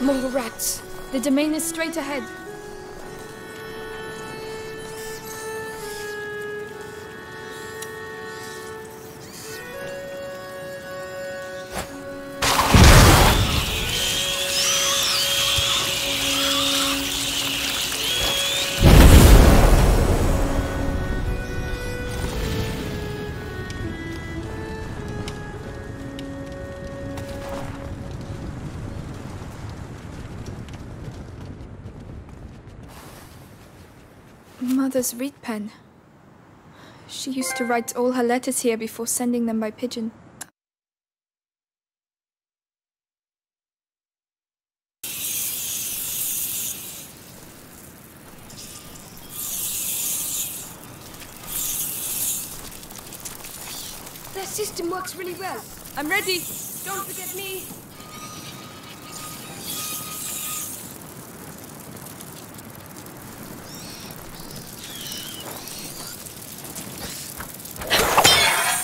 More rats. The domain is straight ahead. Mother's reed pen. She used to write all her letters here before sending them by pigeon. Their system works really well. I'm ready. Don't forget me.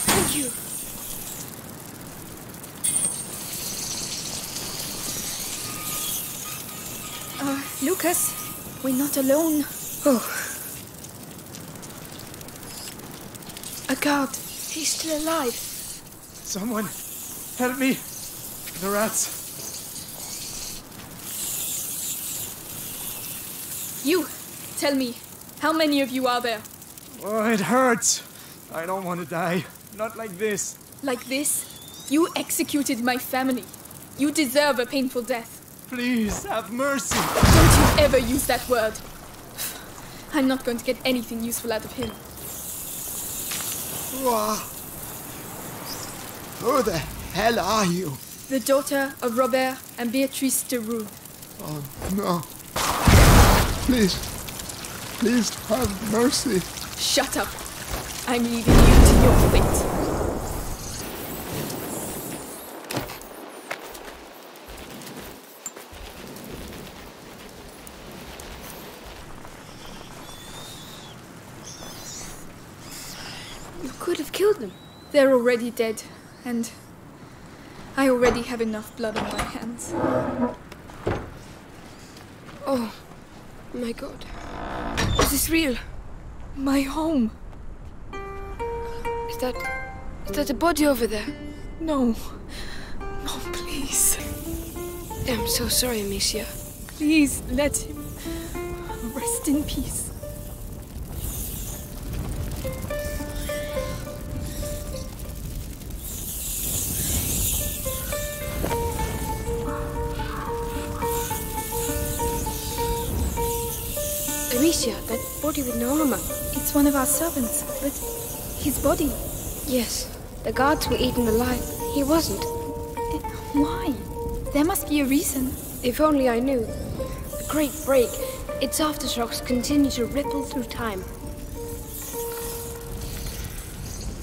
Thank you. Uh, Lucas, we're not alone. Oh, A guard. he's still alive. Someone, help me! The rats. You, tell me, how many of you are there? Oh, it hurts. I don't want to die. Not like this. Like this? You executed my family. You deserve a painful death. Please, have mercy. Don't you ever use that word. I'm not going to get anything useful out of him. Who the hell are you? The daughter of Robert and Beatrice de Rune. Oh no. Please, please have mercy. Shut up. I'm leaving you to your fate. Could have killed them. They're already dead, and I already have enough blood on my hands. Oh, my God. Is this real? My home. Is that... Is that a body over there? No. No, please. I'm so sorry, Amicia. Please let him rest in peace. Amicia, that body with no armor. It's one of our servants, but his body. Yes, the guards were eaten alive. He wasn't. Why? There must be a reason. If only I knew. The Great Break. Its aftershocks continue to ripple through time.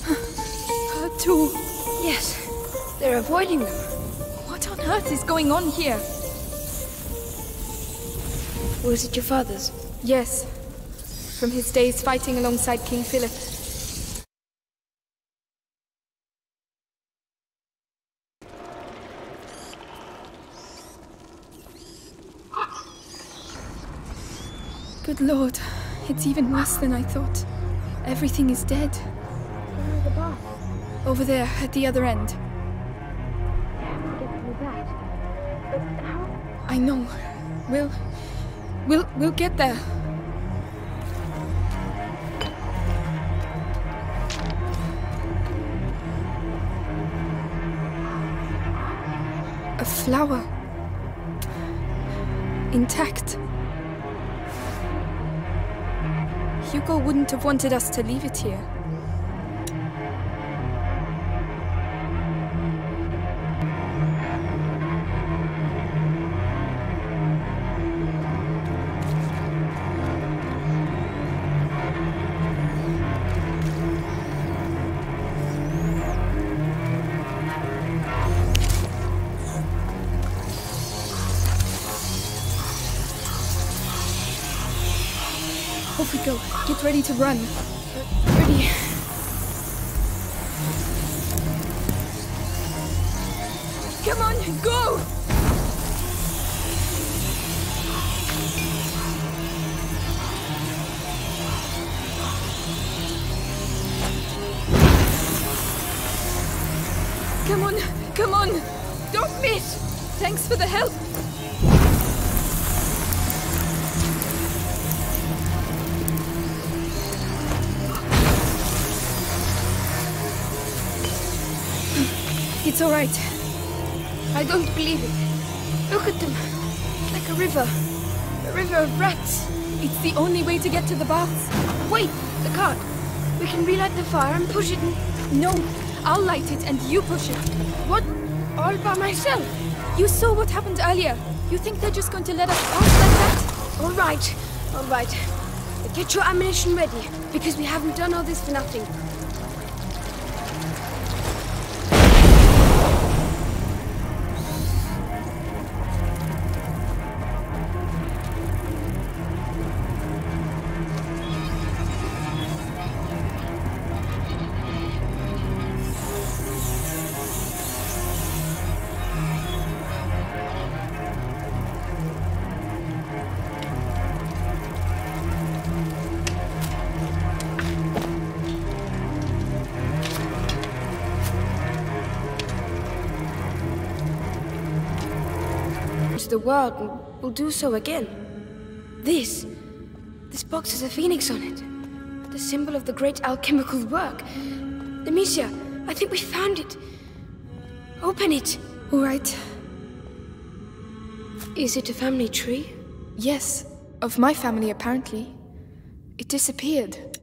Her too. Yes, they're avoiding them. What on earth is going on here? Was it your father's? Yes. From his days fighting alongside King Philip. Good lord, it's even worse than I thought. Everything is dead. Where are the baths? Over there, at the other end. Get through that. But how? I know. We'll. We'll. We'll get there. A flower. Intact. Hugo wouldn't have wanted us to leave it here. We go. get ready to run. Ready. Come on, go! Come on, come on! Don't miss! Thanks for the help! It's all right. I don't believe it. Look at them. Like a river. A river of rats. It's the only way to get to the baths. Wait, the cart. We can relight the fire and push it. No, I'll light it and you push it. What? All by myself? You saw what happened earlier. You think they're just going to let us pass like that? All right, all right. Get your ammunition ready, because we haven't done all this for nothing. To the world and will do so again. This, this box has a phoenix on it. The symbol of the great alchemical work. Amicia, I think we found it. Open it. All right. Is it a family tree? Yes, of my family apparently. It disappeared.